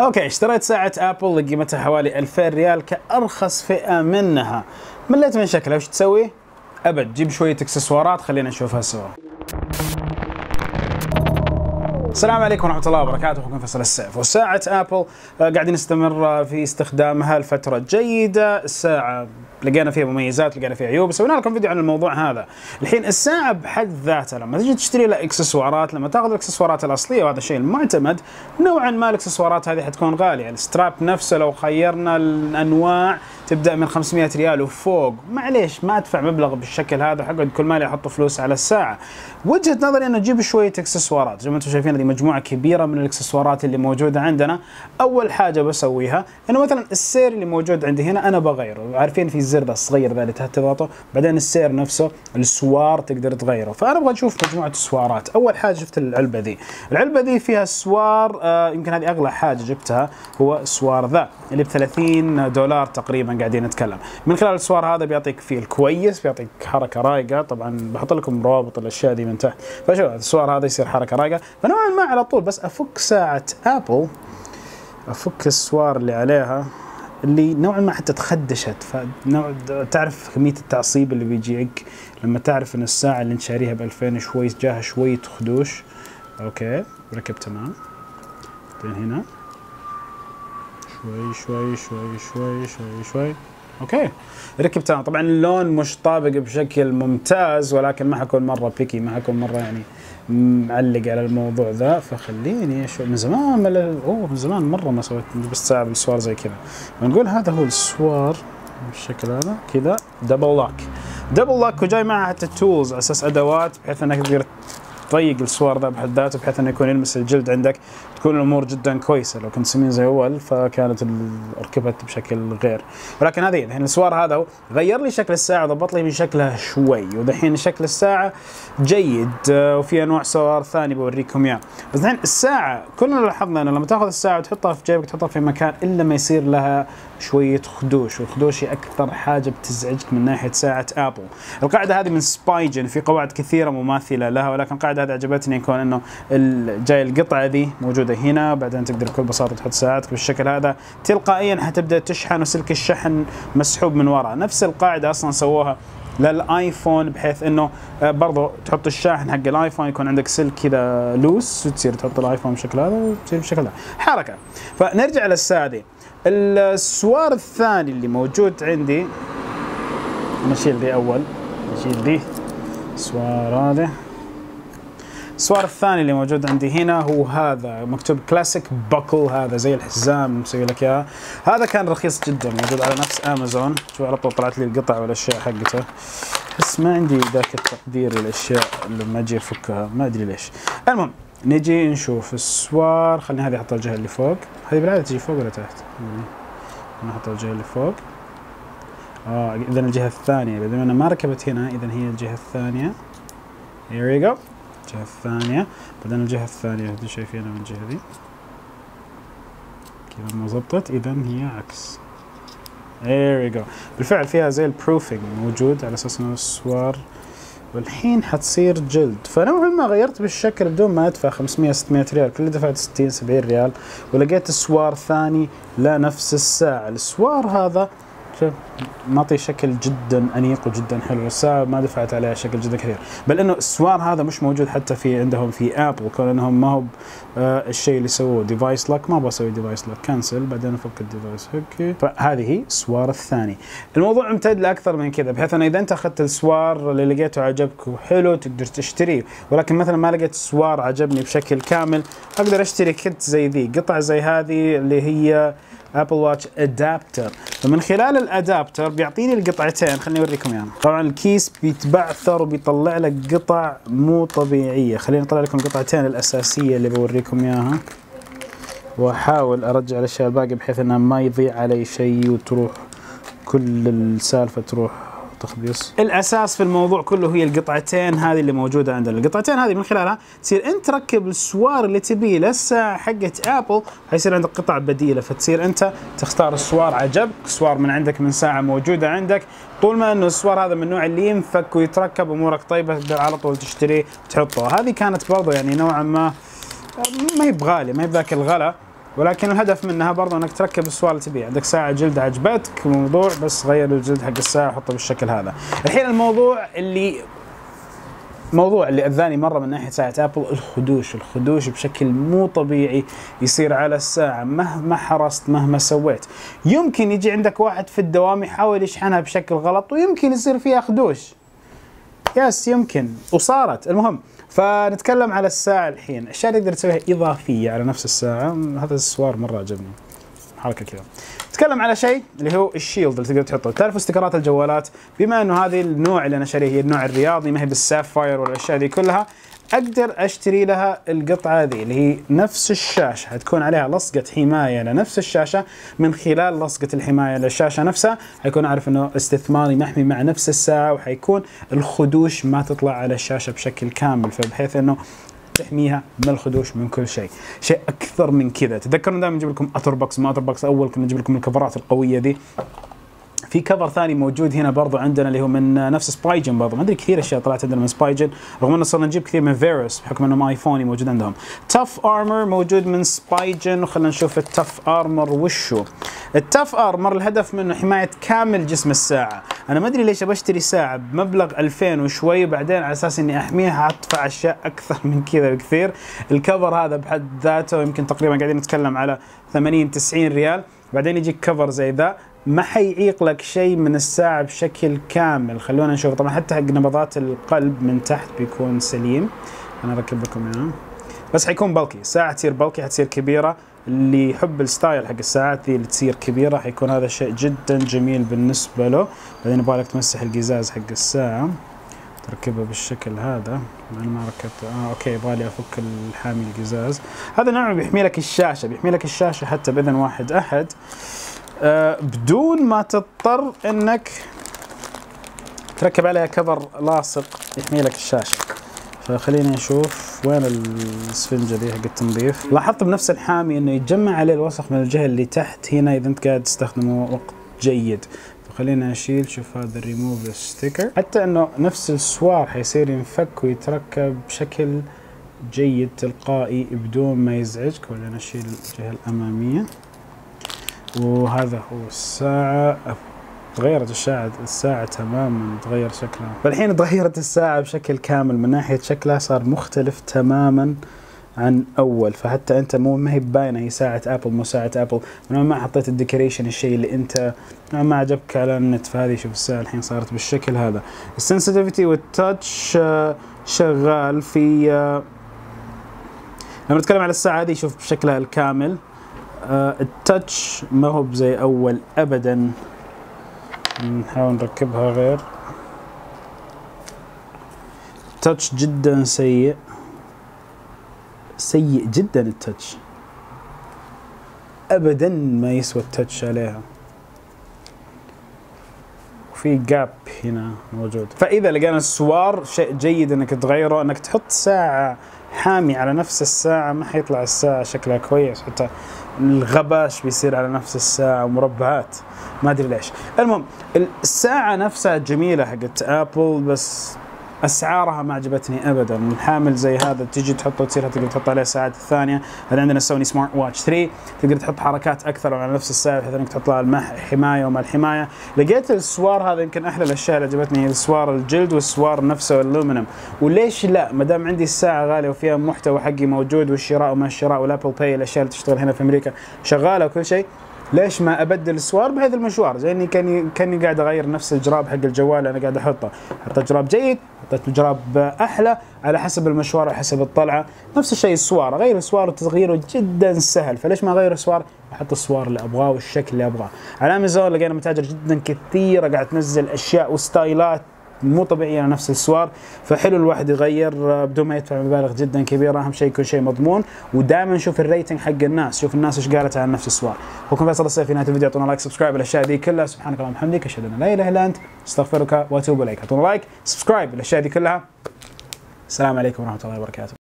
أوكي اشتريت ساعة ابل قيمتها حوالي 2000 ريال كأرخص فئة منها. مليت من شكلها وش تسوي؟ أبد جيب شوية إكسسوارات خلينا نشوفها سوا. السلام عليكم ورحمة الله وبركاته أخوكم فيصل السيف. وساعة أبل آه، قاعدين نستمر في استخدامها لفترة جيدة الساعة لقينا فيها مميزات لقينا فيها عيوب. سوينا لكم فيديو عن الموضوع هذا. الحين الساعة بحد ذاتها لما تجي تشتري لها إكسسوارات لما تاخذ الإكسسوارات الأصلية وهذا الشيء المعتمد نوعا ما الإكسسوارات هذه حتكون غالية. ال strap نفسه لو خيرنا الأنواع تبدأ من 500 ريال وفوق. معليش ما أدفع مبلغ بالشكل هذا حقعد كل مالي أحط فلوس على الساعة. وجهة نظري أنه أجيب شوية إكسسوارات. زي ما أنتم شايفين هذه مجموعة كبيرة من الإكسسوارات اللي موجودة عندنا. أول حاجة بسويها إنه مثلا السير اللي موجود عندي هنا أنا بغيره. عارفين في الزر ذا الصغير ذا اللي تحت تضغطه؟ بعدين السير نفسه السوار تقدر تغيره. فأنا أبغى أشوف مجموعة سوارات. أول حاجة شفت العلبة ذي. العلبة ذي فيها سوار آه يمكن هذه أغلى حاجة جبتها هو السوار ذا اللي ب 30 دولار تقريبا قاعدين نتكلم. من خلال السوار هذا بيعطيك feel كويس بيعطيك حركة رايقة. طبعا بحط لكم روابط الأشياء دي من تحت. فشوف السوار هذا يصير حركة رايقة. فنوعا ما على طول بس أفك ساعة ابل أفك السوار اللي عليها اللي نوعا ما حتى تخدشت. فنوع تعرف كمية التعصيب اللي بيجيك لما تعرف إن الساعة اللي انت شاريها ب 2000 شوي جاها شوية خدوش أوكي ركب تمام. هنا شوي شوي شوي شوي شوي شوي. أوكي. ركب تمام طبعا اللون مش طابق بشكل ممتاز ولكن ما حكون مرة picky ما حكون مرة يعني معلق على الموضوع ذا. فخليني أشوف. من زمان مل... أوه من زمان مرة ما سويت بس ساعه بالسوار زي كذا. نقول هذا هو السوار بالشكل هذا. كذا. دبل لوك دبل لوك وجاي معه حتى tools على أساس أدوات بحيث إنك تقدر تضيق السوار ذا بحد ذاته بحيث إنه يكون يلمس الجلد عندك. تكون الأمور جدا كويسة لو كنت سمين زي أول فكانت ركبت بشكل غير. ولكن هذه الحين السوار هذا غير لي شكل الساعة ضبط لي من شكلها شوي. ودحين شكل الساعة جيد آه، وفي أنواع سوار ثاني بوريكم اياه بس الحين الساعة كلنا لاحظنا إنه لما تأخذ الساعة وتحطها في جيبك تحطها في مكان إلا ما يصير لها شوية خدوش. والخدوش هي أكثر حاجة بتزعجك من ناحية ساعة ابل القاعدة هذه من Spigen في قواعد كثيرة مماثلة لها ولكن القاعدة هذه عجبتني يكون إنه جاي القطعة ذي موجودة هنا بعدين تقدر بكل بساطة تحط ساعتك بالشكل هذا. تلقائيا حتبدأ تشحن وسلك الشحن مسحوب من وراء. نفس القاعدة أصلا سووها للآيفون بحيث إنه آه، برضو تحط الشاحن حق الآيفون يكون عندك سلك كذا loose وتصير تحط الآيفون بالشكل هذا وتصير بالشكل هذا. حركة. فنرجع للساعه دي السوار الثاني اللي موجود عندي نشيل ذي أول نشيل ذي السوار هذا. السوار الثاني اللي موجود عندي هنا هو هذا مكتوب classic buckle هذا زي الحزام مسوي لك إياه. هذا كان رخيص جدا موجود على نفس امازون شوف على طول طلعت لي القطع والأشياء حقته. بس ما عندي ذاك التقدير للأشياء لما أجي أفكها ما أدري ليش. المهم نجي نشوف السوار خليني هذه أحط الجهة اللي فوق. هذه بالعادة تجي فوق ولا تحت؟ نحط الجهة اللي فوق. آه اذا الجهة الثانية. اذا أنا ما ركبت هنا اذا هي الجهة الثانية. Here we go. الجهة الثانية. بعدين الجهة الثانية اللي شايفينها من الجهة ذي. كذا ما ضبطت اذا هي عكس. Here we go. بالفعل فيها زي البروفينج موجود على أساس إنه السوار والحين حتصير جلد. فنوعا ما غيرت بالشكل بدون ما أدفع 500 600 ريال. كل دفعت 60 70 ريال. ولقيت سوار ثاني لنفس الساعة. السوار هذا شوف معطي شكل جدا أنيق وجدا حلو. الساعة ما دفعت عليها شكل جدا كثير. بل إنه السوار هذا مش موجود حتى في عندهم في ابل كون إنهم ما هو آه الشيء اللي سووه device lock ما أبغى أسوي device lock cancel بعدين أفك ال device أوكي فهذه هي السوار الثاني. الموضوع امتد لأكثر من كذا بحيث انه إذا أنت أخذت السوار اللي لقيته عجبك وحلو تقدر تشتريه. ولكن مثلا ما لقيت سوار عجبني بشكل كامل أقدر أشتري kit زي ذي قطع زي هذه اللي هي Apple Watch adapter فمن خلال ال adapter بيعطيني القطعتين خليني أوريكم اياها طبعا الكيس بيتبعثر وبيطلع لك قطع مو طبيعية. خليني أطلع لكم القطعتين الأساسية اللي بوريكم إياها. وأحاول أرجع الأشياء الباقية بحيث إنها ما يضيع علي شيء وتروح كل السالفة تروح تخبيص الأساس في الموضوع كله هي القطعتين هذه اللي موجودة عندنا. القطعتين هذه من خلالها تصير أنت تركب السوار اللي تبيه للساعه حقت ابل حيصير عندك قطع بديلة. فتصير أنت تختار السوار عجبك سوار من عندك من ساعة موجودة عندك. طول ما إنه السوار هذا من النوع اللي ينفك ويتركب أمورك طيبة تقدر على طول تشتريه وتحطه هذه كانت برضه يعني نوعا ما ما هي بغاليه ما هي بذاك الغلا. ولكن الهدف منها برضه انك تركب السوار اللي تبيه. عندك ساعة جلد عجبتك موضوع بس غير الجلد حق الساعة حطه بالشكل هذا. الحين الموضوع اللي موضوع اللي أذاني مرة من ناحية ساعة ابل الخدوش، الخدوش بشكل مو طبيعي يصير على الساعة مهما حرصت مهما سويت. يمكن يجي عندك واحد في الدوام يحاول يشحنها بشكل غلط ويمكن يصير فيها خدوش. بس يمكن. وصارت. المهم فنتكلم على الساعة الحين، اللي تقدر تسويها إضافية على نفس الساعة، هذا السوار مرة عجبني. حركة كذا. نتكلم على شيء اللي هو ال shield اللي تقدر تحطه، تعرفوا استيكرات الجوالات بما إنه هذه النوع اللي أنا شاريه هي النوع الرياضي ما هي بال sapphire والأشياء دي كلها أقدر أشتري لها القطعة هذه اللي هي نفس الشاشة. حتكون عليها لصقة حماية لنفس الشاشة من خلال لصقة الحماية للشاشة نفسها حيكون اعرف إنه استثماري محمي مع نفس الساعة وحيكون الخدوش ما تطلع على الشاشة بشكل كامل فبحيث إنه تحميها من الخدوش من كل شيء. شيء أكثر من كذا. تذكروا دائما نجيب لكم OtterBox ما OtterBox أول كنا نجيب لكم الكفرات القوية دي. في كفر ثاني موجود هنا برضو عندنا اللي هو من نفس Spigen برضو. ما أدري كثير أشياء طلعت عندنا من Spigen رغم إنه صرنا نجيب كثير من فيروس بحكم انهم ايفوني موجود عندهم. Tough Armor موجود من Spigen وخلينا نشوف ال Tough Armor وشو. ال Tough Armor الهدف منه حماية كامل جسم الساعة. أنا ما أدري ليش بشتري ساعة بمبلغ 2000 وشوي وبعدين على أساس إني أحميها ادفع أشياء أكثر من كذا بكثير. الكفر هذا بحد ذاته يمكن تقريبا قاعدين نتكلم على 80 90 ريال. بعدين يجيك كفر زي ذا. ما حيعيق لك شيء من الساعة بشكل كامل. خلونا نشوف. طبعا حتى حق نبضات القلب من تحت بيكون سليم. أنا أركب لكم إياه. بس حيكون bulky. الساعة تصير bulky حتصير كبيرة. اللي يحب ال style حق الساعات ذي اللي تصير كبيرة حيكون هذا شيء جدا جميل بالنسبة له. بعدين يبغى لك تمسح القزاز حق الساعة. تركبها بالشكل هذا. أنا ما ركبته. آه أوكي. يبغى لي أفك الحامي القزاز. هذا نوع بيحمي لك الشاشة. بيحمي لك الشاشة حتى بإذن واحد أحد. بدون ما تضطر إنك تركب عليها كفر لاصق يحمي لك الشاشة. فخليني أشوف وين السفنجة دي حق التنظيف. لاحظت بنفس الحامي إنه يتجمع عليه الوسخ من الجهة اللي تحت. هنا إذا أنت قاعد تستخدمه وقت جيد. فخلينا أشيل شوف هذا الريموف ستيكر حتى إنه نفس السوار حيصير ينفك ويتركب بشكل جيد تلقائي بدون ما يزعجك. خلينا نشيل الجهة الأمامية. وهذا هو الساعة. تغيرت الساعة الساعة تماما تغير شكلها. فالحين تغيرت الساعة بشكل كامل من ناحية شكلها صار مختلف تماما عن أول. فحتى أنت مو ما هي باينة هي ساعة ابل مو ساعة ابل من ما حطيت ال decoration الشيء اللي أنت ما عجبك على النت. فهذه شوف الساعة الحين صارت بالشكل هذا. ال sensitivity وال touch شغال في لما نتكلم على الساعة هذه شوف بشكلها الكامل. آه ال touch ما هو زي أول ابدا. نحاول نركبها غير. touch جدا سيء. سيء جدا ال touch. ابدا ما يسوى ال touch عليها. وفي gap هنا موجود. فإذا لقينا السوار شيء جيد إنك تغيره إنك تحط ساعة حامي على نفس الساعة ما حيطلع الساعة شكلها كويس. حتى الغباش بيصير على نفس الساعة ومربعات. ما أدري ليش. المهم الساعة نفسها جميلة حقت ابل بس أسعارها ما عجبتني ابدا. الحامل زي هذا تجي تحطه تصير تقدر تحط عليه ساعات الثانية. هذا عندنا Sony SmartWatch 3 تقدر تحط حركات أكثر على نفس الساعة بحيث انك تحط لها حماية وما الحماية. لقيت السوار هذا يمكن أحلى الأشياء اللي عجبتني السوار الجلد والسوار نفسه الألومنيوم. وليش لا؟ ما دام عندي الساعة غالية وفيها محتوى حقي موجود والشراء وما الشراء وال Apple Pay الأشياء اللي تشتغل هنا في أمريكا شغالة وكل شيء ليش ما أبدل السوار بهذا المشوار؟ زي إني كاني كاني قاعد أغير نفس الجراب حق الجوال أنا قاعد أحطه. حطيت جراب جيد حطيت جراب أحلى على حسب المشوار على حسب الطلعة. نفس الشيء السوار أغير السوار وتغييره جدا سهل. فليش ما أغير السوار؟ أحط السوار اللي أبغاه والشكل اللي أبغاه. على امازون لقينا متاجر جدا كثيرة قاعد تنزل أشياء وستايلات مو طبيعيه على نفس السوار. فحلو الواحد يغير بدون ما يدفع مبالغ جدا كبيرة أهم شيء يكون شيء مضمون. ودائما نشوف ال rating حق الناس شوف الناس إيش قالت عن نفس السوار. أخوكم فيصل الصيف في نهاية الفيديو أعطونا like subscribe الاشياء ذي كلها. سبحانك اللهم وبحمدك أشهد أن لا إله إلا أنت أستغفرك وأتوب إليك. أعطونا like subscribe الاشياء ذي كلها. السلام عليكم ورحمة الله وبركاته.